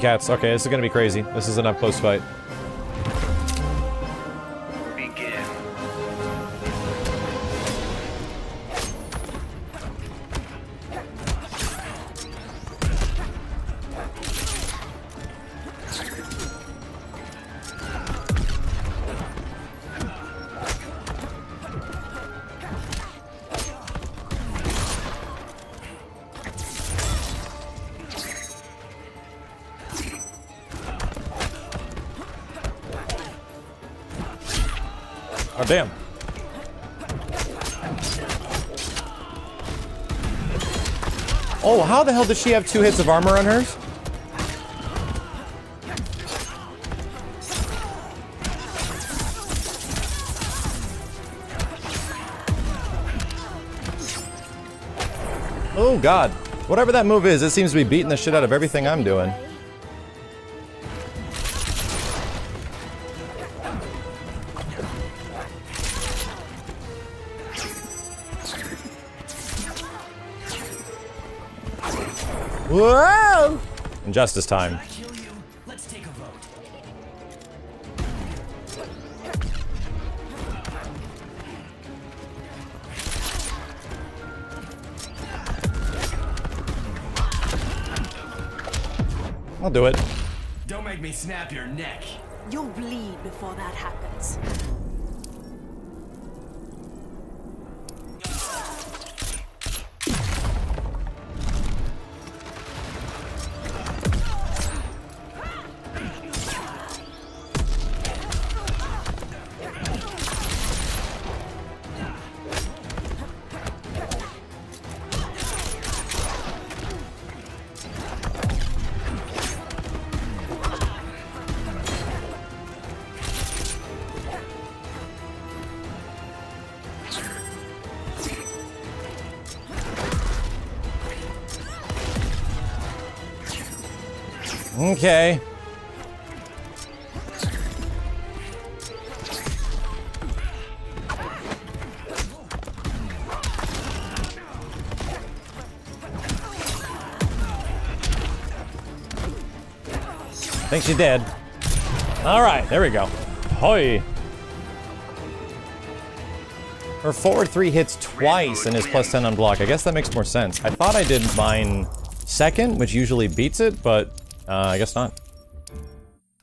copycats. Okay, this is gonna be crazy. This is an up close fight. Oh damn. Oh, how the hell does she have two hits of armor on hers? Oh god. Whatever that move is, it seems to be beating the shit out of everything I'm doing. Whoa! Injustice time. Kill you. Let's take a vote. I'll do it. Don't make me snap your neck. You'll bleed before that happens. Okay. Think she did. All right, there we go. Hoi. Her forward three hits twice and is plus 10 on block. I guess that makes more sense. I thought I did mine second, which usually beats it, but uh, I guess not.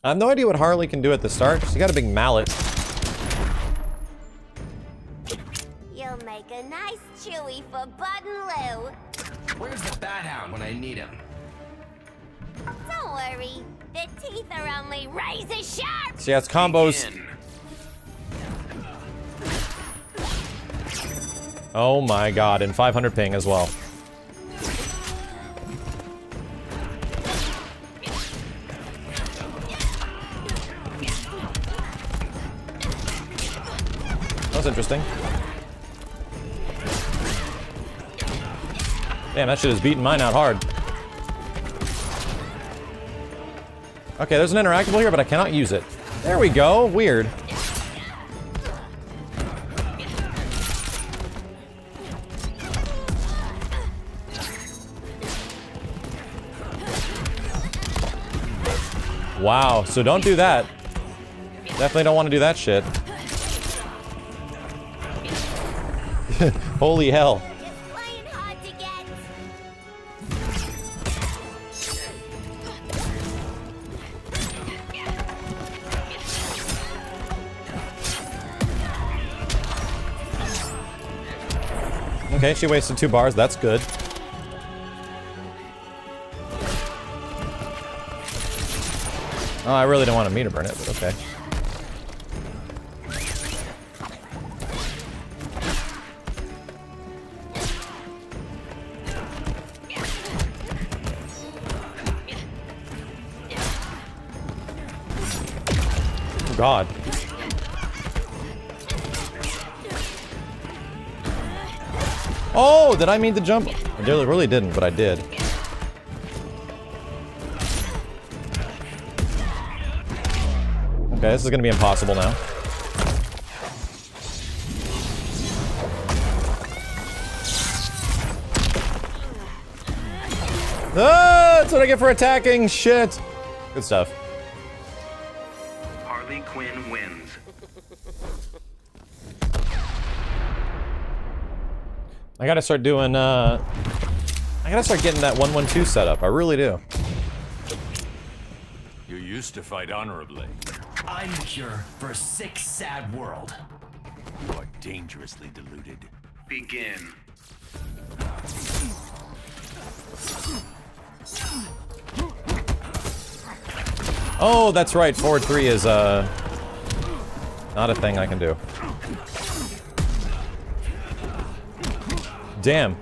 I have no idea what Harley can do at the start. She got a big mallet. You'll make a nice chewy for Bud and Lou. Where's the bat hound when I need him? Don't worry, the teeth are only razor sharp. She has combos. Oh my god, and 500 ping as well. Interesting. Damn, that shit is beating mine out hard. Okay, there's an interactable here, but I cannot use it. There we go. Weird. Wow, so don't do that. Definitely don't want to do that shit. Holy hell. Just playing hard to get. Okay, she wasted two bars. That's good. Oh, I really don't want to meter burn it, but okay. God. Oh, did I mean to jump? I really, didn't, but I did. Okay, this is gonna be impossible now. Ah, that's what I get for attacking. Shit. Good stuff. Harley Quinn wins. I gotta start doing, uh... I gotta start getting that 112 set up. I really do. You used to fight honorably. I'm the cure for a sick, sad world. You are dangerously deluded. Begin. Oh, that's right. Forward 3 is, uh... Not a thing I can do. Damn.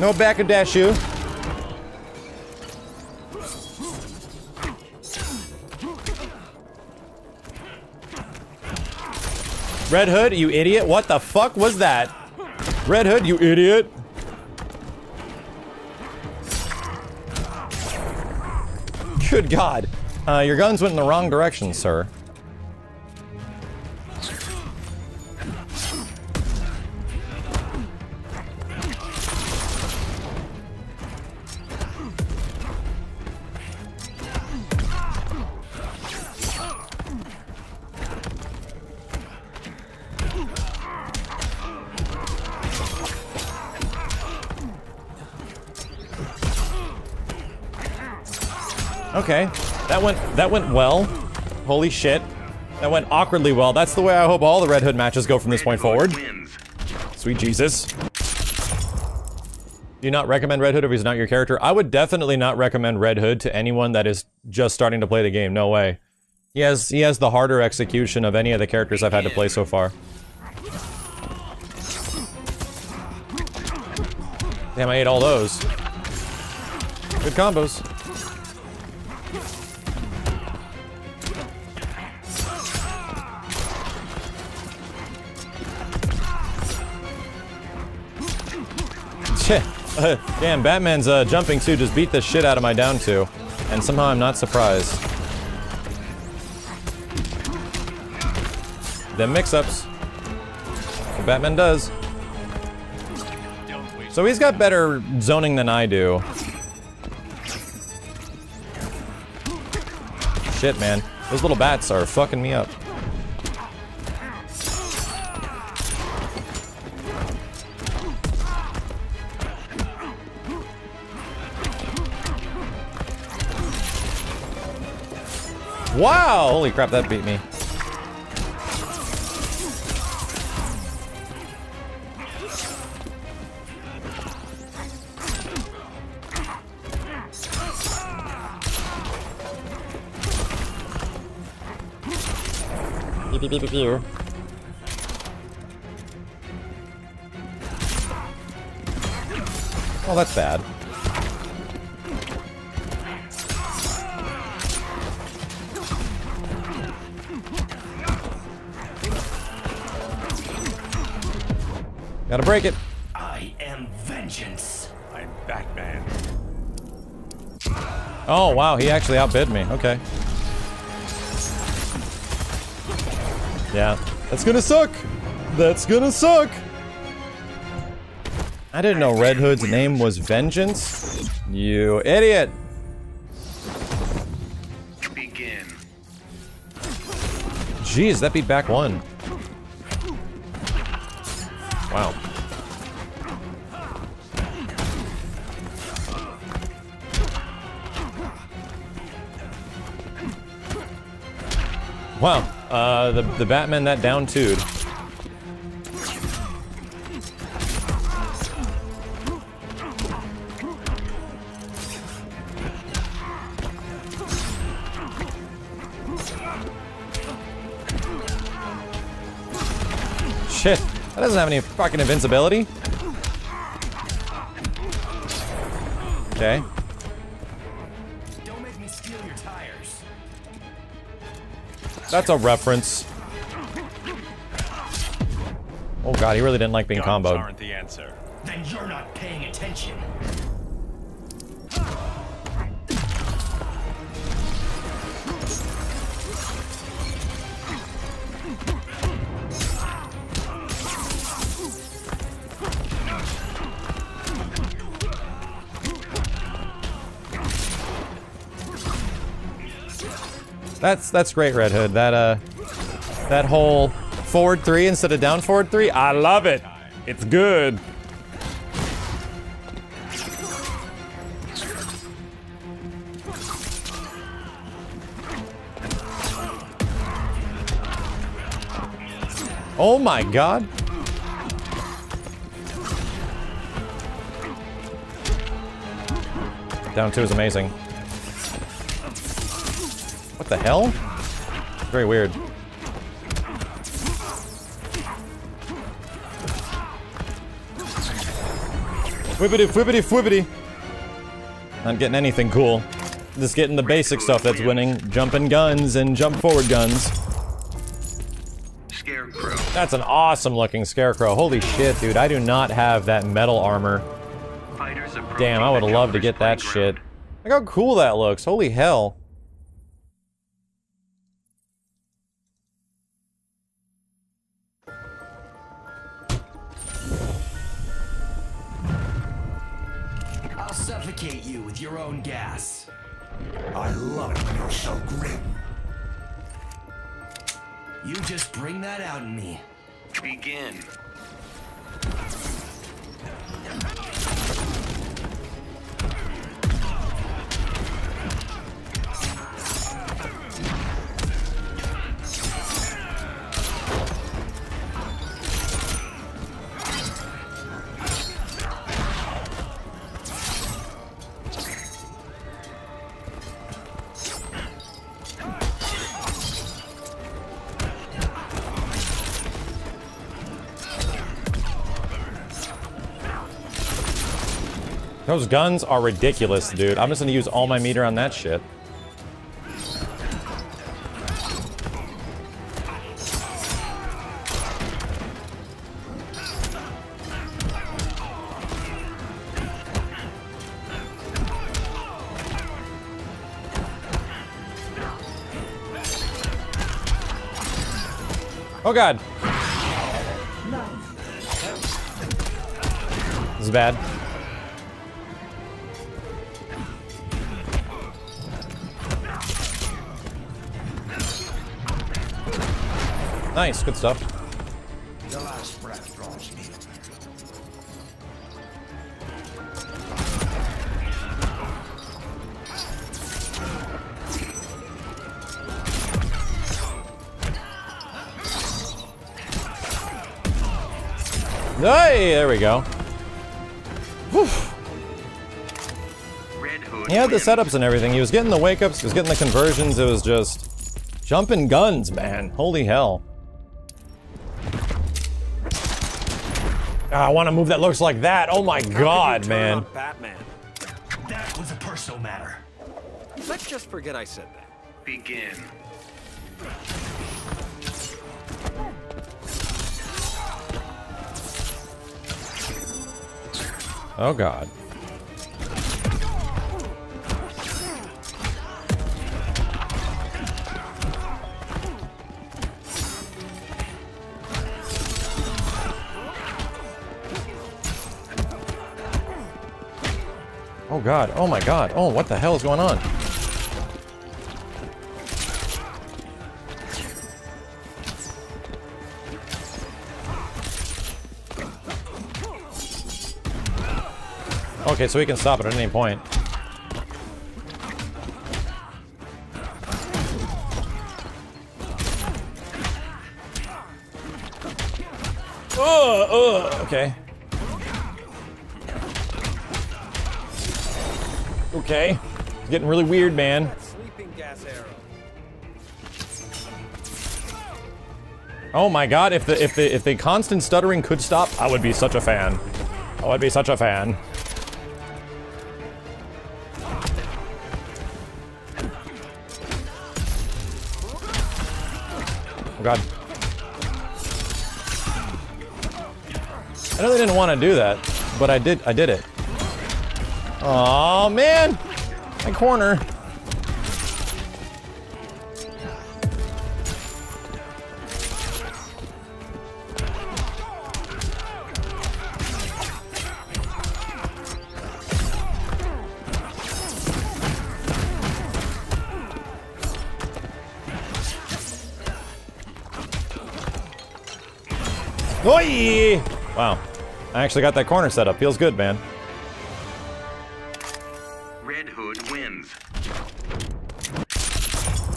No back and dash you. Red Hood, you idiot. What the fuck was that? Red Hood, you idiot. Good God. Uh, your guns went in the wrong direction, sir. That went that went well. Holy shit. That went awkwardly well. That's the way I hope all the Red Hood matches go from this point forward. Sweet Jesus. Do you not recommend Red Hood if he's not your character? I would definitely not recommend Red Hood to anyone that is just starting to play the game. No way. He has he has the harder execution of any of the characters I've had to play so far. Damn, I ate all those. Good combos. damn, Batman's uh, jumping too just beat the shit out of my down two. And somehow I'm not surprised. Them mix-ups. Batman does. So he's got better zoning than I do. Shit, man. Those little bats are fucking me up. Wow! Holy crap, that beat me. Pew, pew, pew. Oh, that's bad. Gotta break it. I am vengeance. I'm Batman. Oh, wow, he actually outbid me. Okay. Yeah, that's gonna suck. That's gonna suck. I didn't know Red Hood's name was Vengeance. You idiot. Begin. Jeez, that beat back one. Wow. Uh, the, the Batman that down two'd. Shit. That doesn't have any fucking invincibility. Okay. That's a reference. Oh god, he really didn't like being Guns comboed. aren't the answer. Then you're not paying attention. That's that's great, Red Hood. That uh, that whole forward three instead of down forward three. I love it. It's good. Oh my god. Down two is amazing. The hell? Very weird. Whippity flippity flippity. Not getting anything cool. Just getting the basic stuff that's winning. Jumping guns and jump forward guns. Scarecrow. That's an awesome looking scarecrow. Holy shit, dude. I do not have that metal armor. Damn, I would have loved to get that shit. Look how cool that looks. Holy hell. Suffocate you with your own gas. I love it when you're so grim. You just bring that out in me. Begin. Those guns are ridiculous, dude. I'm just gonna use all my meter on that shit. Oh god. This is bad. Nice, good stuff. The last breath draws me. Hey, there we go. Red He had the setups and everything. He was getting the wake ups, he was getting the conversions. It was just jumping guns, man. Holy hell. I want a move that looks like that. Oh my god, man. Batman. That was a personal matter. Let's just forget I said that. Begin. Oh god. Oh god. Oh my god. Oh, what the hell is going on? Okay, so we can stop it at any point. Ugh, ugh, okay. Okay. It's getting really weird, man. Oh my god, if the if the if the constant stuttering could stop, I would be such a fan. I would be such a fan. Oh god. I they didn't want to do that, but I did. I did it. Oh man, my corner. Oi! Wow. I actually got that corner set up. Feels good, man. Red Hood wins.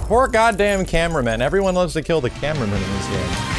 Poor goddamn cameraman. Everyone loves to kill the cameraman in this game.